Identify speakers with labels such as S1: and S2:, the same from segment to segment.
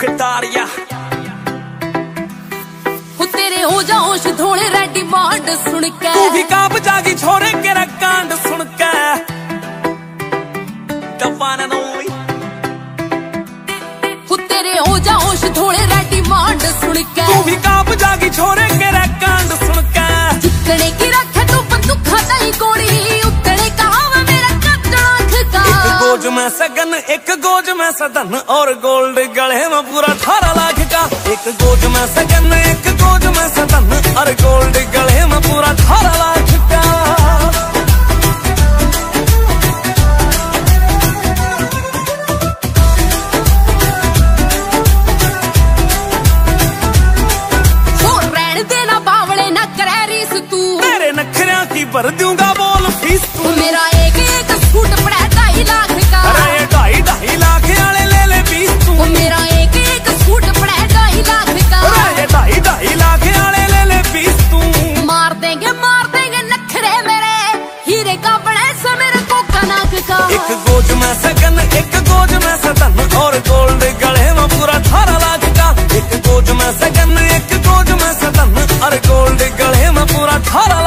S1: कटारिया तेरे हो जाओ थोड़े रेडी मांड सुन के तू भी काप जागी छोरे के कांड सुन के
S2: दबाना नोई तेरे हो जाओ थोड़े रेडी
S1: मांड सुन के
S2: तू भी काप जागी छोरे के
S1: कांड सुन के
S2: जितने की
S1: रखे तो बंदूक खाता
S2: ही गोली रोज में
S1: सगन, एक गोज में सदन और गोल्ड गले में पूरा अठारह लाख का। एक गोज में सगन, एक गोज में सदन और गोल्ड गले में पूरा अठारह लाख का। एक गोज में सगन, एक गोज में सतन, और गोल्ड गले में पूरा थारा लाख का एक गोज में सगन, एक गोज में सतन, और गोल्ड गले में पूरा अठारह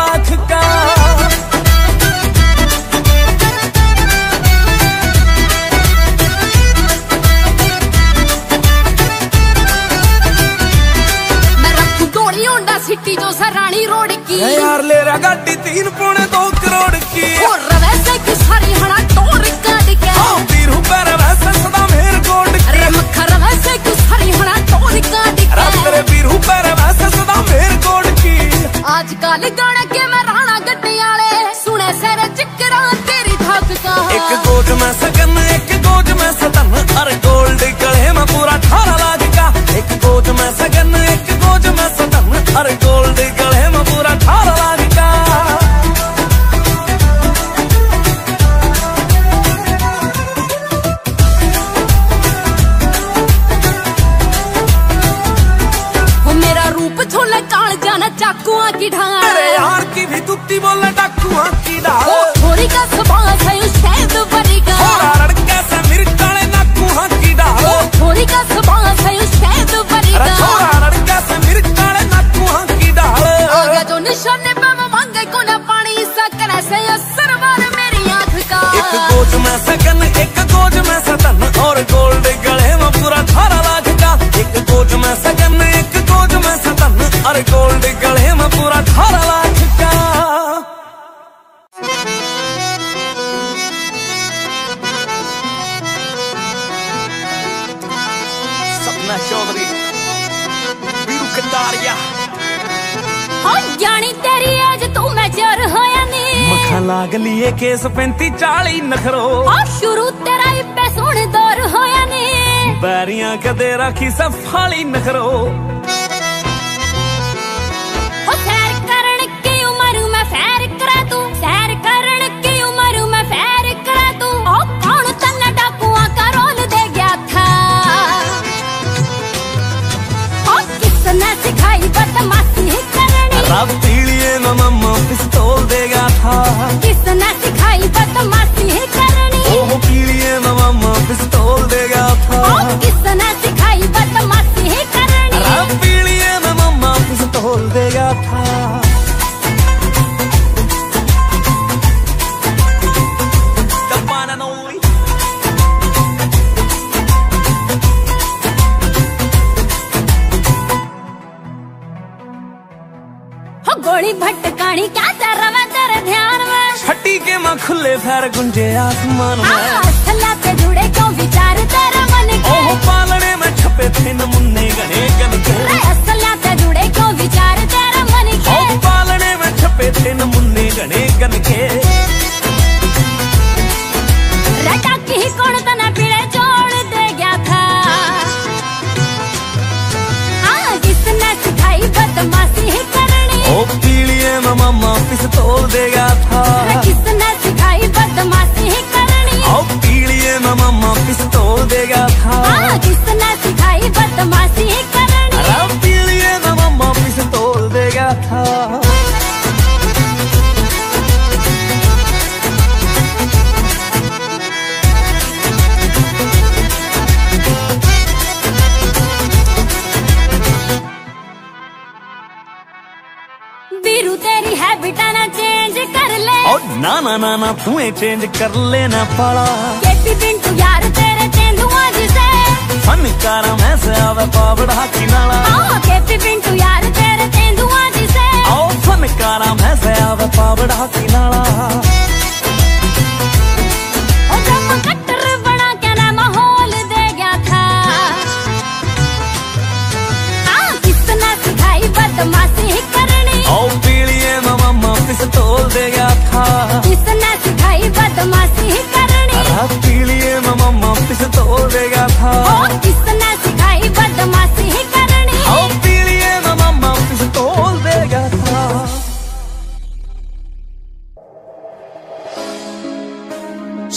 S2: हाँ जानी तेरी एज तू मैं जर होया नी।
S1: मखा लाग लिए केस पैंती चाली नखरो।
S2: शुरू तेरा पे सुन दौर होया नी।
S1: बैरियाँ कदे रखी सफाली नखरो।
S2: सिखाई करनी
S1: पी लिए मम्मा पिस्तौल देगा था।
S2: किसना सिखाई बदमाशी करनी?
S1: ओह पी लिए मम्मा पिस्तौल देगा था।
S2: किसने सिखाई बदमाशी करनी?
S1: शराब पी लिए मम्मा पिस्तौल देगा था।
S2: भटकानी क्या चल रहा तेरे ध्यान में?
S1: छठी के माँ खुले फेर गुंजे आसमान में।
S2: हल्ला पे जुड़े को विचार तेरे मन के?
S1: ओह पालने में छपे थे नमुन्ने गने गन के
S2: हल्ला पे जुड़े को विचार तेरे मन के?
S1: ओह पालने में छपे थे नमुन्ने ना चेंज कर लेना पड़ा
S2: पिंटू यार तेरे तेंदुआ जिसे
S1: फनकारा मैं से आवे पावड़ा की नाला
S2: केपी पिंटू यार तेरे तेंदुआ जिसे
S1: आओ फनकारा मैं से आवे पावड़ा की नाला पिस्तौल दे गया था
S2: ओ किसने सिखाई बदमाशी करनी?
S1: आओ पीलिए में मम्मा पिस्तौल तोल देगा था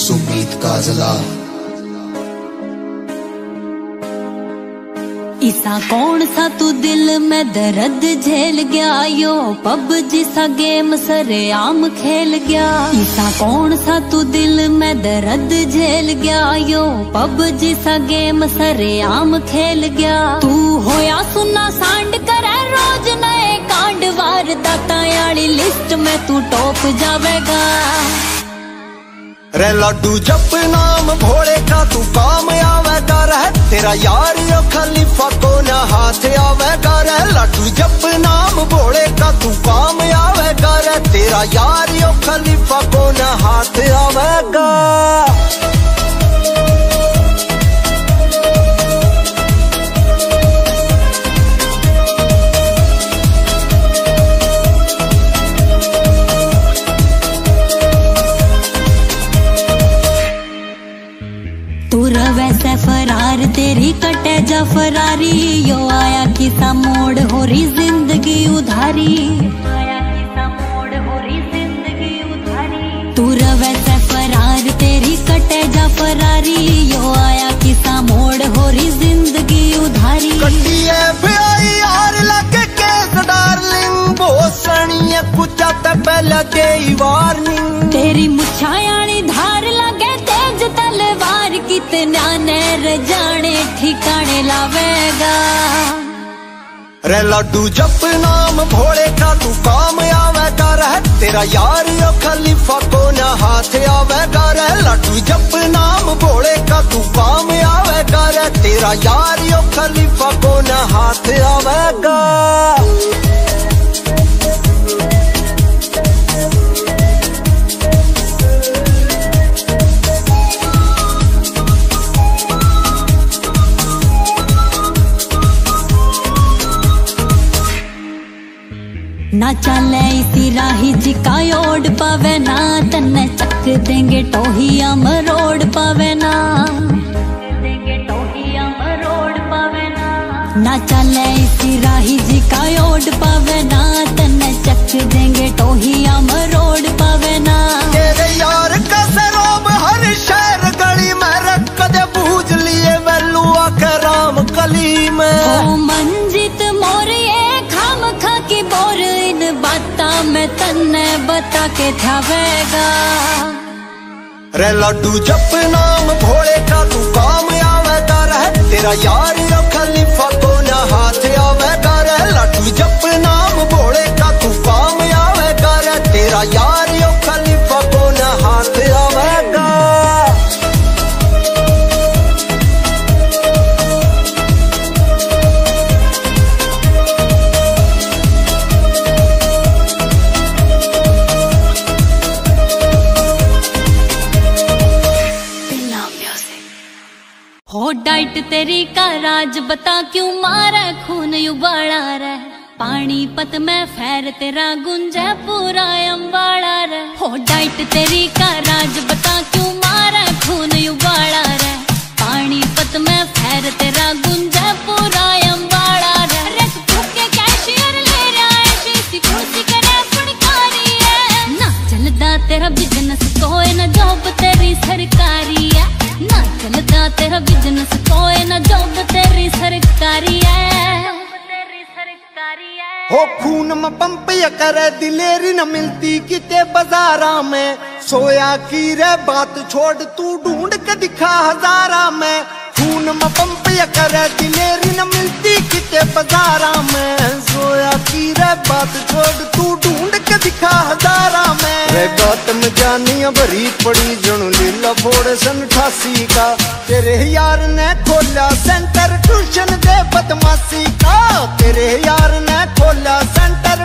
S3: सुमीत काजला।
S2: ईसा कौन सा तू दिल में दर्द झेल गया? यो पब जिसा गेम सरे आम खेल गया। ईसा कौन सा तू दिल में दर्द झेल गया? यो पब जिसा गेम सरे आम खेल गया। तू होया सुना सांड करे रोज नए कांड। वार दाता लिस्ट में तू टॉप जावेगा।
S3: रे लड्डू जप नाम भोले का तू काम आवेगा रह तेरा यार यो खलीफा को न हाथ आवेगा रे लड्डू जप नाम भोले का तू काम आवेगा रे तेरा यार यो खलीफा को न हाथ आवेगा
S2: कटे फरारी यो आया किसा मोड़ हो रही ज़िंदगी उधारी। आया किसा मोड़ रही उधारी तू वैसे फरार तेरी कटे जा फरारी। यो आया किसा मोड़ हो रही ज़िंदगी उधारी।
S3: कटिए भाई यार लगे केस डार्लिंग भोसणिए कुछ पहले दे वार्निंग।
S2: तेरी मुछायाणी कितना नैर जाने ठिकाने लावेगा।
S3: रे लड्डू जप नाम भोले का, तू काम आवेगा रह। तेरा यार यो खलीफा को न हाथ आवेगा रे लड्डू जप नाम भोले का, तू काम आवेगा रे तेरा यार यो खलीफा को न हाथ आवेगा?
S2: ना चले इसी राही जी का ओड पावे ना तन्ने चक देंगे टोहिया मरोड़ पावे ना। ना चले इसी राही जी का ओड पावे ना तन्ने चक देंगे टोहिया मरोड़ पावे ना।
S3: तेरे यार का सरोब हर शहर गली में रख कदे बूझ लिए वेलुआ के राम कली में।
S2: ओ मंजित में तन्ने बता के थावेगा।
S3: रे लड्डू जप नाम भोले का तू काम आवे तेरा यार खलीफा
S2: बता क्यों मारा खून उबाला रे? पानी पत में फैर तेरा गुंजा पूरा अम्बाड़ा रे। हो डाइट तेरी का राज बता खून में
S3: पंप या करे दिलेरी न मिलती किते बाजारा में। सोया की रे बात छोड़ तू ढूंढ के दिखा हजारा में। खून में पंप या करे दिलेरी न मिलती किते बाजारा में सोया की रे बात छोड़ तू ढूंढ के दिखा हजारा में रे गौतम जानिया भरी पड़ी जणु लीला फोड़ सन अठासी का तेरे यार ने खोला सेंटर ट्यूशन दे बदमाशी का तेरे यार ने खोला सेंटर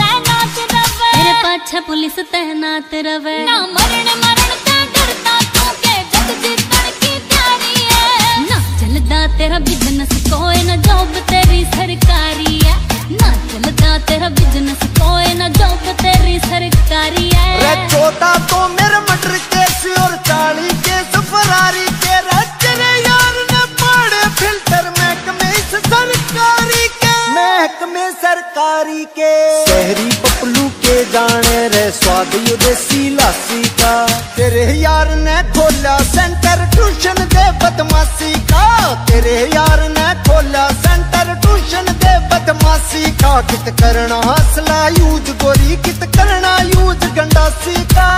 S2: तैनात रवे। ना मरण मरण डरता तू के जग जीतन की तैयारी है। ना चलदा तेरा बिज़नेस कोई ना जॉब तेरी सरकारी है। ना चलदा तेरा बिज़नेस कोई ना जॉब तेरी सरकारी है।
S3: रे छोटा तो मेरे सरकारी के शहरी पपलू के जाने रे स्वाद यो देसी लासी का तेरे यार ने खोला सेंटर ट्यूशन दे बदमाशी का तेरे यार ने खोला सेंटर ट्यूशन दे बदमाशी का कित करना हौसला यूज़ गोरी कित करना यूज़ गंडासी का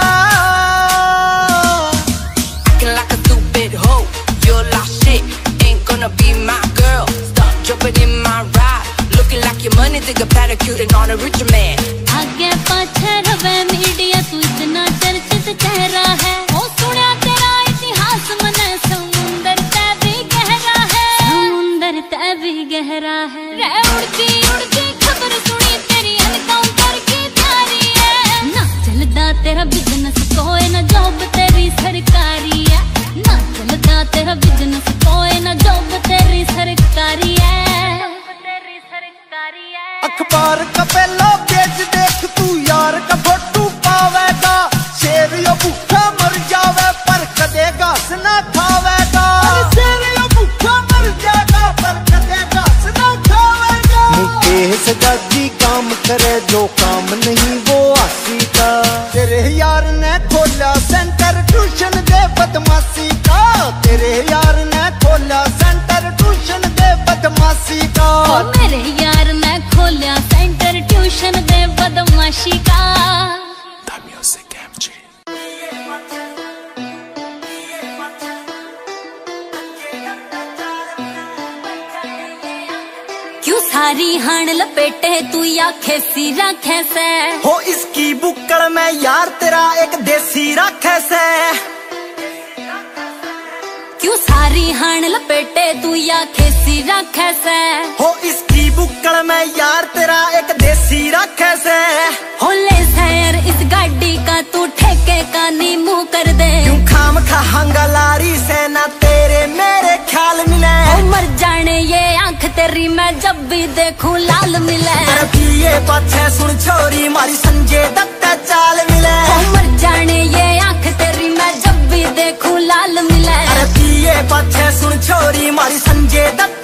S2: लपेटे तू या खेसी रखे से।
S3: हो इसकी बुक्कड़ में यार तेरा एक देसी रखे से। हो
S2: ले सैर इस गाड़ी का तू ठेके का नीमू कर दे।
S3: क्यों खाम खा हंगलारी से ना तेरे मेरे ख्याल मिले।
S2: ओ मर जाने ये आँख तेरी मैं जब भी देखूँ लाल मिले।
S3: अरे पिए पछे सुन छोरी मारी संजय दत्त चाल मिले।
S2: ओ मर जाने ये
S3: पछे सुन छोरी मारी संजय दत्त।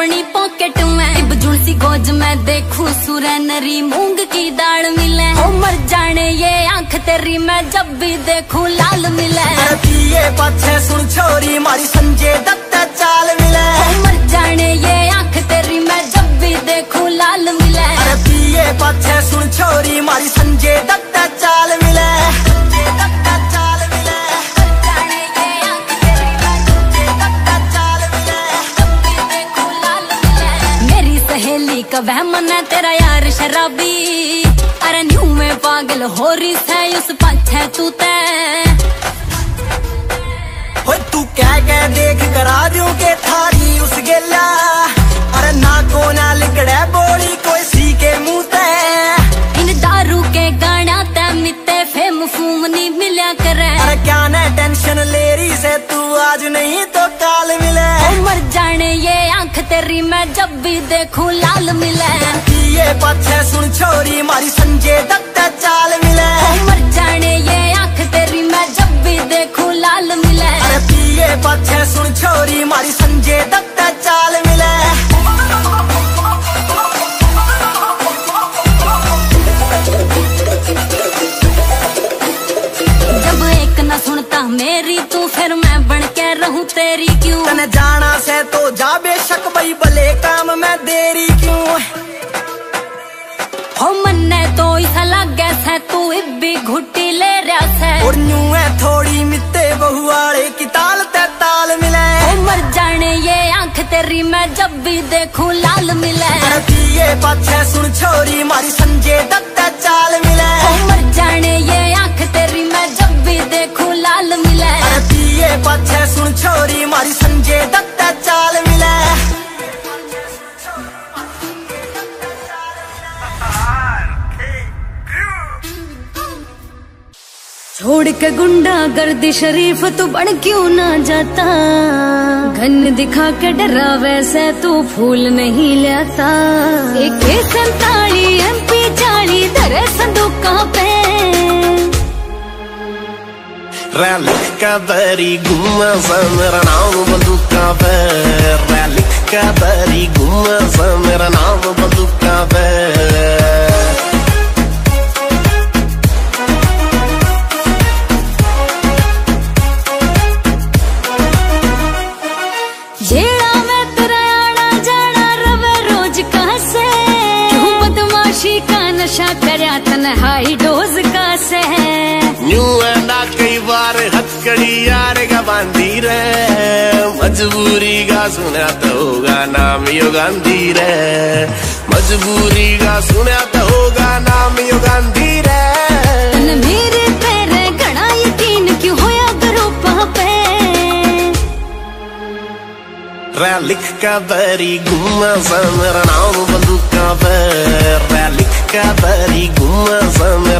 S2: अपनी पॉकेट में इब जुलसी गोज में देखू देखूँ सुरनरी मूंग की दाल मिले हो मर जाने ये आँख तेरी मैं जब भी देखूँ लाल मिले
S3: अरे पिए पछे सुन छोरी मारी संजय दत्त चाल मिले
S2: हो मर जाने ये आँख तेरी मैं जब भी देखूँ लाल मिले
S3: अरे पिए पछे सुन छोरी मारी संजय दत्त चाल मिले
S2: का वह मन है तेरा यार शराबी। अरे न्यू में पागल हो रही है उस पक्ष है तू
S3: तै। तू क्या कह देख करा दू के थारी उस गेला। अरे ना को ना लिकड़े बोली कोई सी के मुँह ते।
S2: इन दारू के गाना ते मिते फे मुफूम नहीं मिला करे।
S3: अरे क्या ना टेंशन
S4: ले रही से तू आज नहीं तो काल मिले।
S2: मर जाने ये तेरी मैं जब भी देखूँ लाल मिले।
S3: पिए पाछे सुन छोरी मारी संजय दत्त चाल मिले।
S2: मर जाने ये आँख तेरी मैं जब भी देखूँ लाल मिले।
S3: अरे पिए पाछे सुन छोरी मारी संजय दत्त चाल मिले।
S2: जब एक न सुनता मेरी तू फिर मैं बन के रहूँ तेरी क्यों?
S3: तने जाना से तो जा बेशक भाई भले काम में देरी क्यों?
S2: हो मन्ने तो इसा लागे से तू इब्बी घुट्टी ले रहा से।
S3: और न्यू है थोड़ी मित्ते बहुआड़े की ताल ते ताल मिले।
S2: ओ मर जाने ये आँख तेरी मैं जब भी देखूँ लाल मिले।
S3: ये पिए पाछे सुन छोरी मारी संजय दत्त चाल मिले।
S2: ओ मर जाने ये आँख तेरी छोड़ के गुंडा गर्दी शरीफ, तू बन क्यों ना जाता? घन दिखा के डरा वैसे तू फूल नहीं लेता। एक संताली एमपी चाली, धरे संदूका पे।
S5: Relic kabari guma मेरा नाम बंदूका पे। Relic kabari guma मेरा नाम बंदूका पे।
S2: तन्हाई डोज का से
S5: न्यू एंडा कई बार हथकड़ी यार का बांधी रे मजबूरी का सुना तो होगा नाम यो गांधी रे मजबूरी का सुना तो होगा नाम यो गांधी रे
S2: मेरे तेरे घना यकीन क्यों होया ग्रुप पे
S5: रैलिक का बरी गुमा सा मेरा नाम बंदूका का बरी। गुमा सा मेरा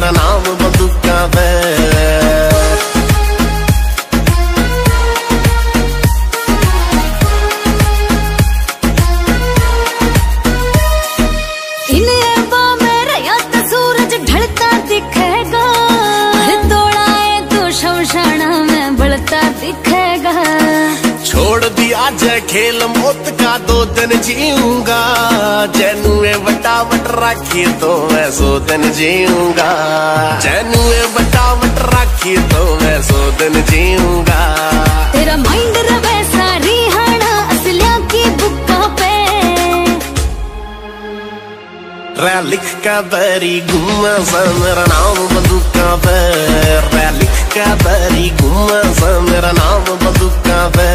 S5: नाम बंदूका
S2: मैं
S5: जीऊँगा। जैनू में बटा बट राखी तो मैं सो दिन जीऊँगा।
S2: तेरा माइंड रवे सारी हाना असलिया की बुक्का पे।
S5: रैलिक का बरी गुमा सा मेरा नाम बंदूका पे। रैलिक का बरी गुमा सा मेरा नाम बंदूका पे।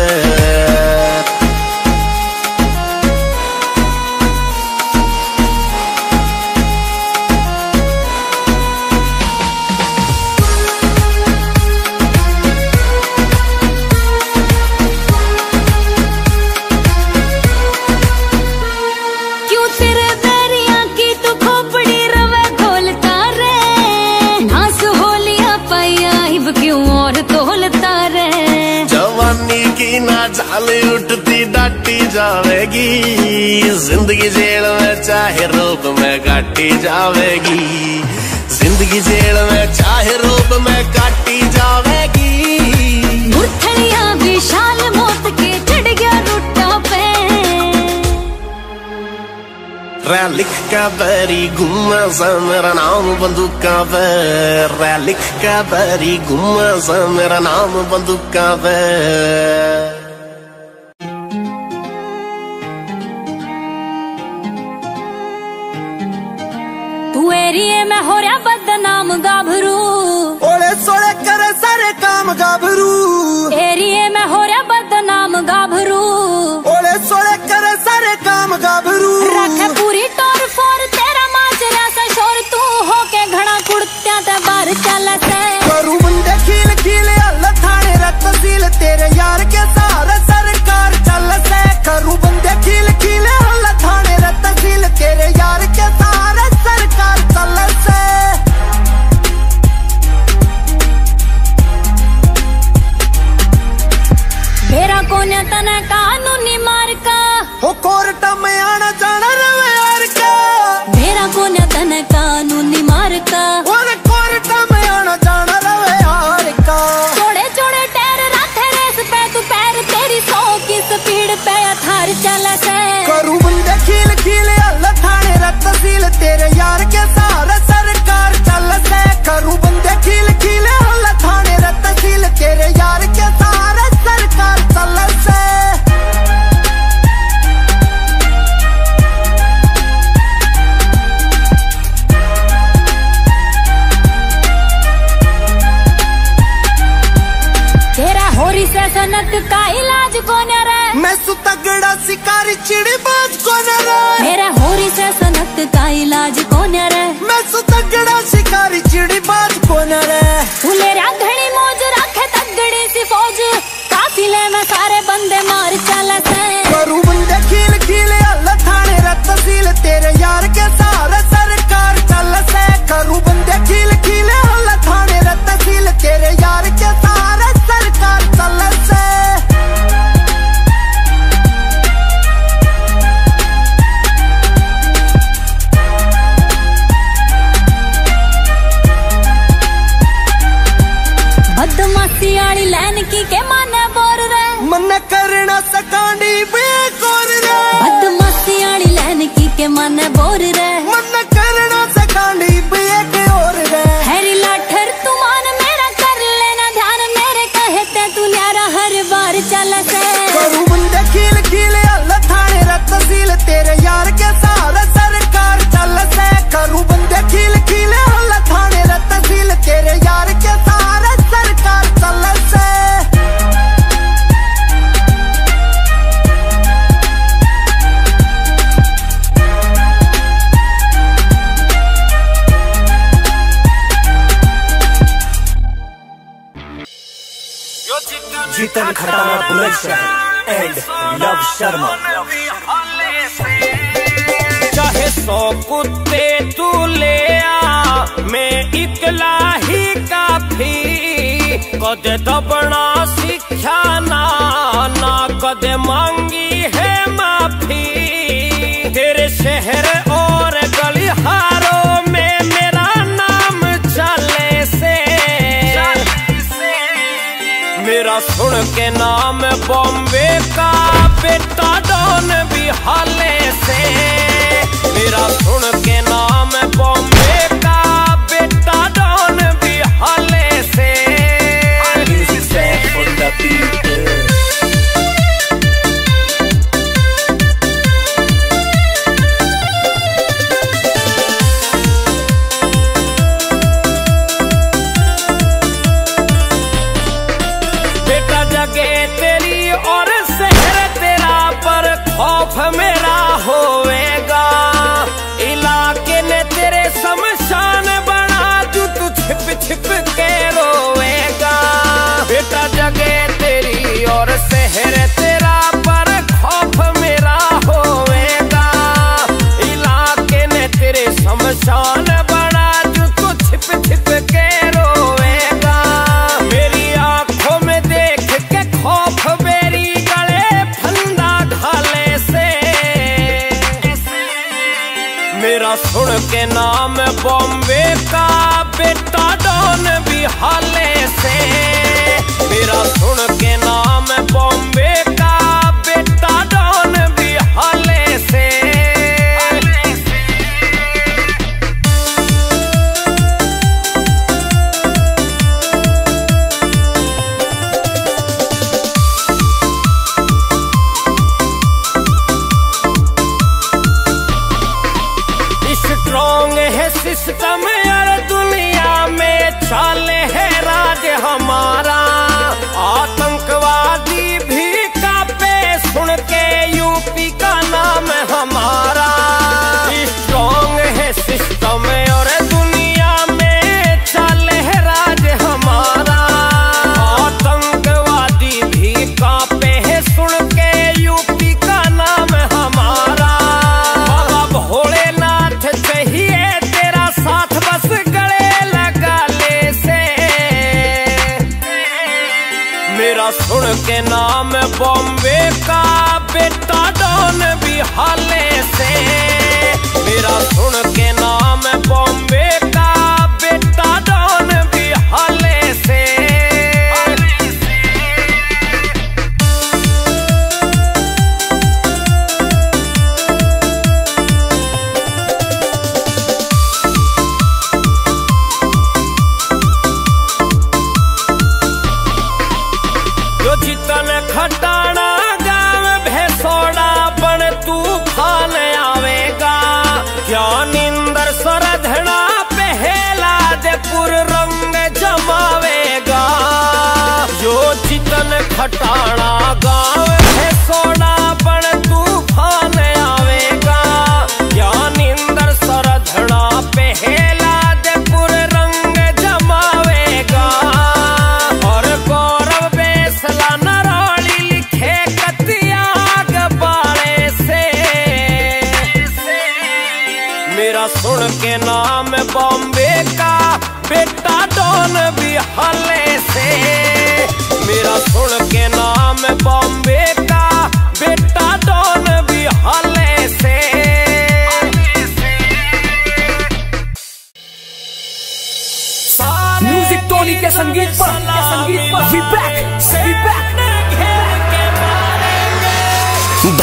S5: ना उठती डाटी जावेगी। ज़िंदगी जेल में चाहे रोब में काटी जावेगी। ज़िंदगी जेल में चाहे रोब में काटी जावेगी।
S2: विशाल मौत के चढ़ गया रुट्टा पे।
S5: रैलिक का बरी गुमा सा मेरा नाम बंदूका पे रैलिक का बरी गुमा सा मेरा नाम बंदूका पे
S3: सारे काम
S1: tere नाम बॉम्बे का बेटा डॉन भी हाले से। मेरा सुन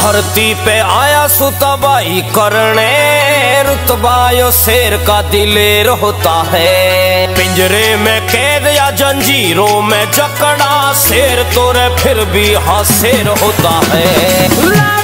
S1: धरती पे आया सुतबाई करने रुतबायो शेर का दिलेर होता है। पिंजरे में कैद या जंजीरों में जकड़ा, शेर तोरे फिर भी हाँ शेर होता है।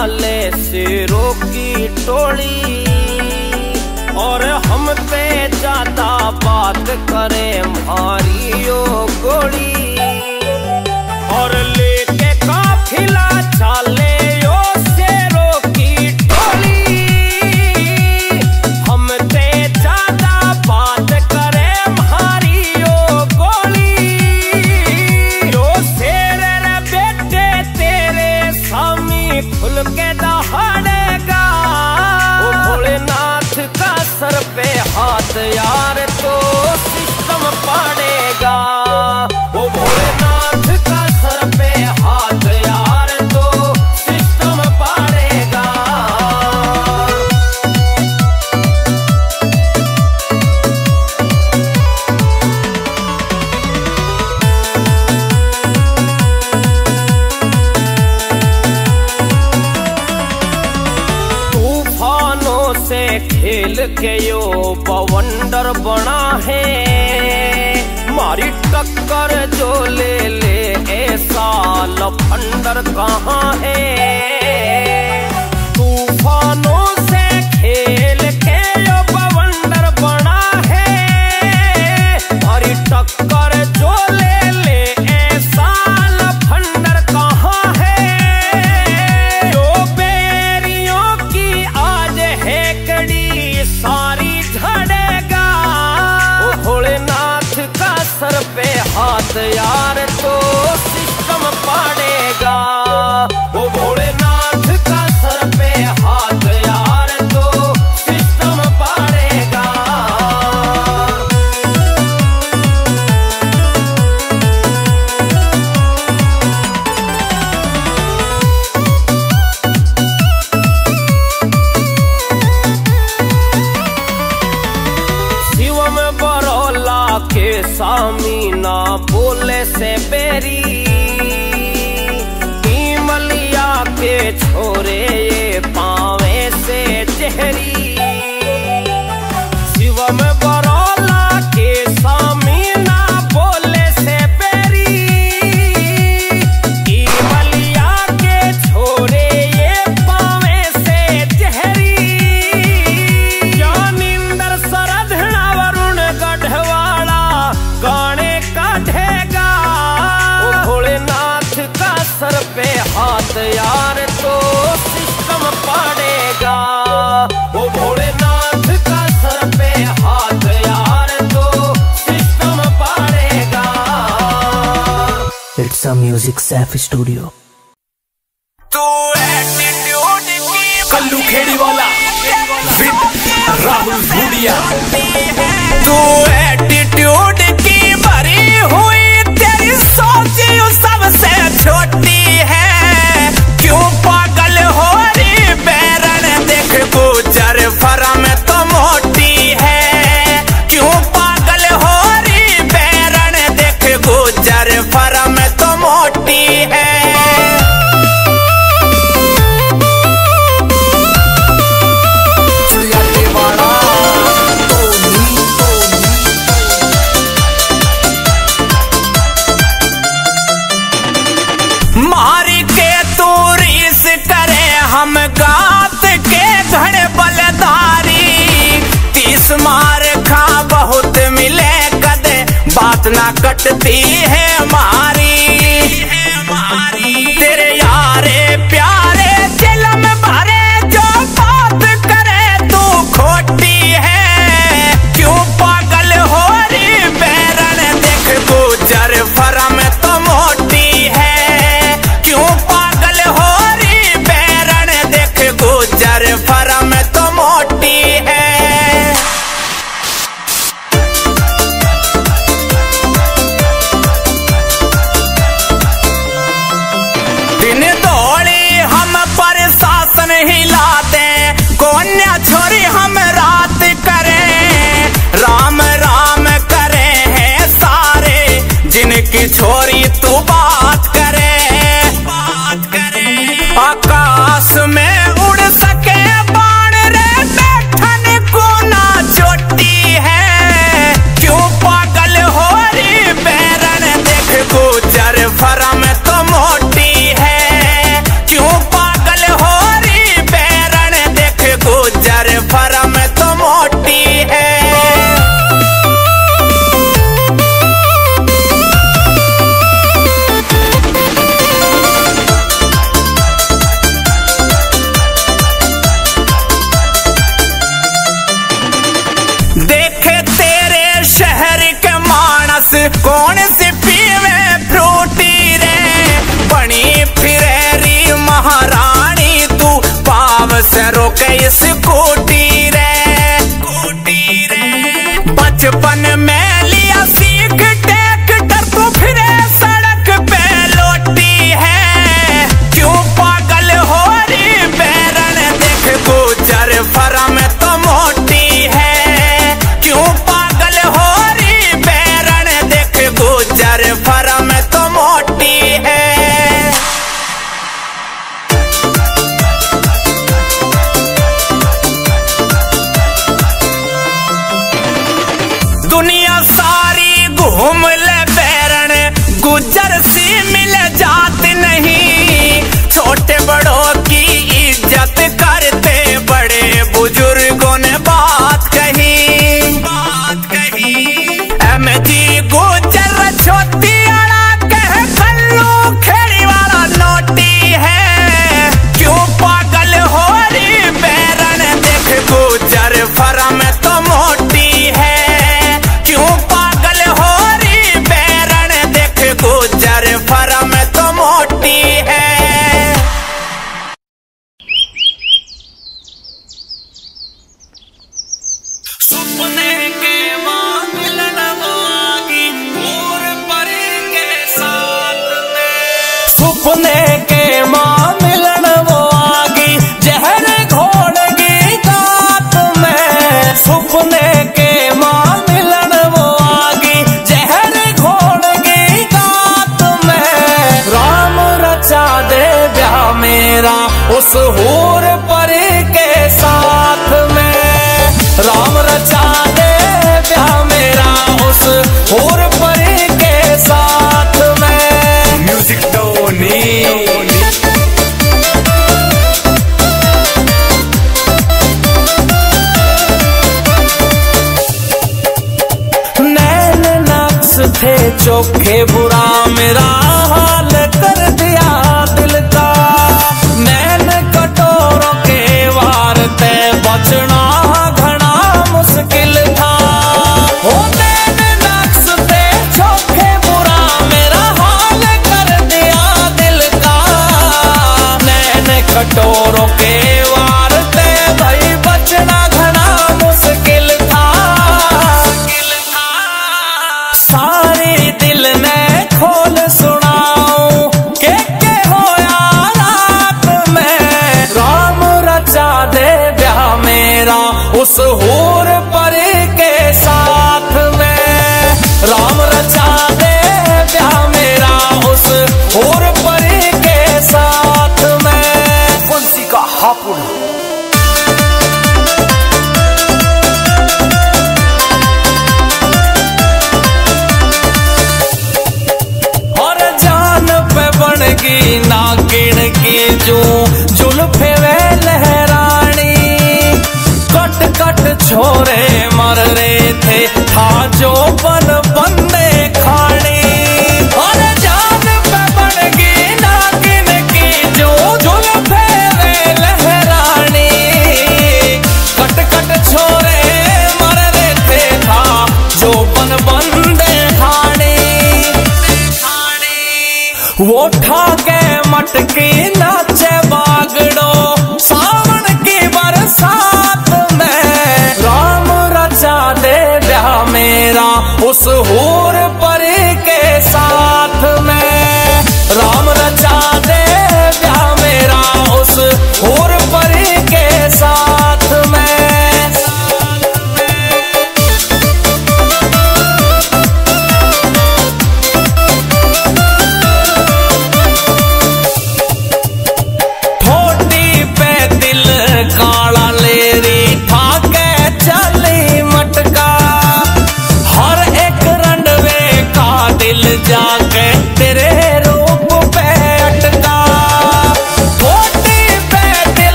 S1: वाले सिरों की टोली। और हम पे ज़्यादा बात करे मारियो गोली। और लेके काफिला चाल सामी ना बोले से बेरी। मलिया के छोरे ये पावे से
S6: चेहरी। Music Safi Studio.
S7: वासना कटती है हमारी।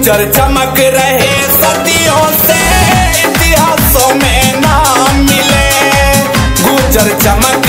S7: गुजर
S6: चमक रहे। सदियों से इतिहासों में नाम मिले। गुजर चमक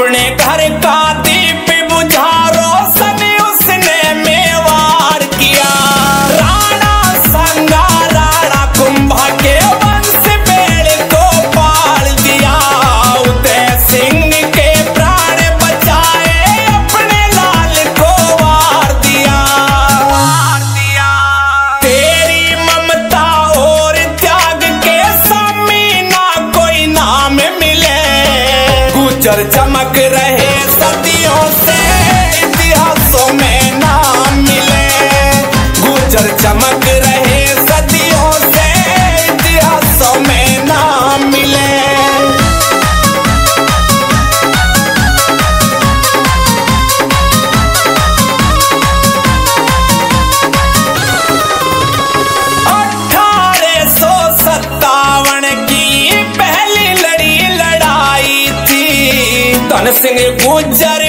S6: अपने घर का singing good job.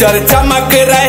S6: चर्चा मक रहे